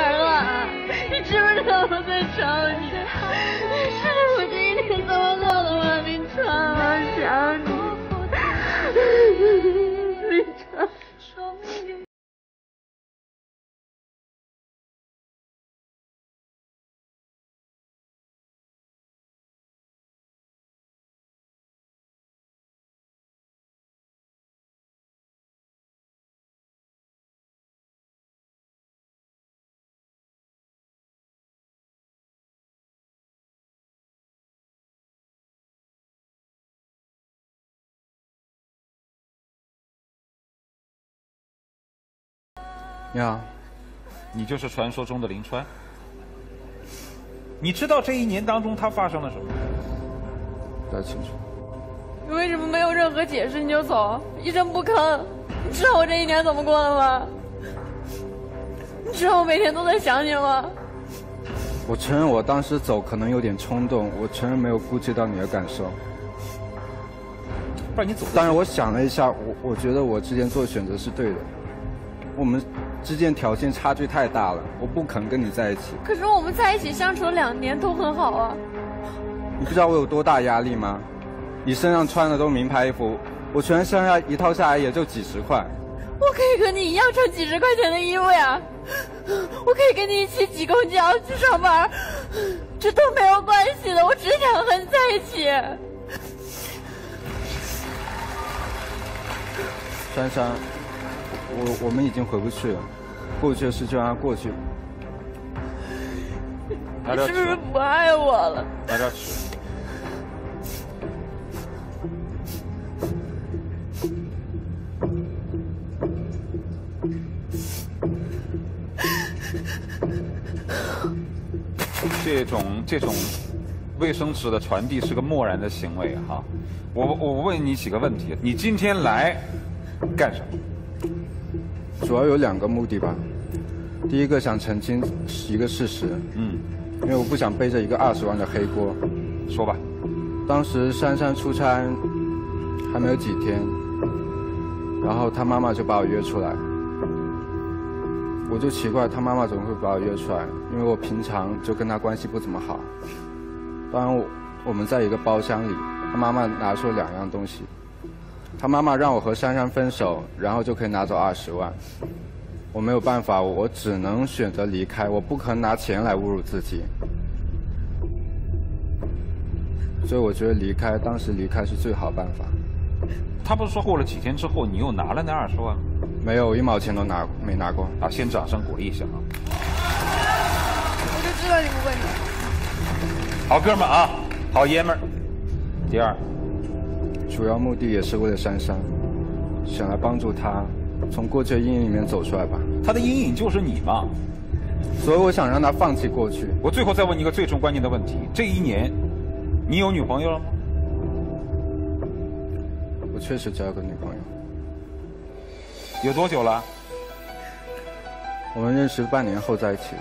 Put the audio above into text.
儿了？你知不知道我在找你好，你就是传说中的林川。你知道这一年当中他发生了什么？不太清楚。你为什么没有任何解释你就走，一声不吭？你知道我这一年怎么过的吗？你知道我每天都在想你吗？我承认我当时走可能有点冲动，我承认没有顾及到你的感受。不然你走。但是，我想了一下，我我觉得我之前做的选择是对的。我们之间条件差距太大了，我不肯跟你在一起。可是我们在一起相处了两年，都很好啊。你不知道我有多大压力吗？你身上穿的都名牌衣服，我全身上一套下来也就几十块。我可以和你一样穿几十块钱的衣服呀，我可以跟你一起挤公交去上班，这都没有关系的。我只想和你在一起。珊珊。我我们已经回不去了，过去的事就让它过去。你是不是不爱我了？拿点吃。这种这种卫生纸的传递是个漠然的行为哈。我我问你几个问题，你今天来干什么？主要有两个目的吧，第一个想澄清一个事实，嗯，因为我不想背着一个二十万的黑锅。说吧，当时珊珊出差还没有几天，然后她妈妈就把我约出来，我就奇怪她妈妈怎么会把我约出来，因为我平常就跟她关系不怎么好。当然，我们在一个包厢里，她妈妈拿出了两样东西。他妈妈让我和珊珊分手，然后就可以拿走二十万。我没有办法，我只能选择离开。我不可能拿钱来侮辱自己，所以我觉得离开，当时离开是最好办法。他不是说过了几天之后你又拿了那二十万？没有，一毛钱都拿没拿过。啊，先掌声鼓励一下啊！我就知道你不会拿。好哥们啊，好爷们儿。第二。主要目的也是为了珊珊，想来帮助她从过去的阴影里面走出来吧。她的阴影就是你嘛，所以我想让她放弃过去。我最后再问你一个最终关键的问题：这一年，你有女朋友了吗？我确实交了个女朋友。有多久了？我们认识半年后在一起。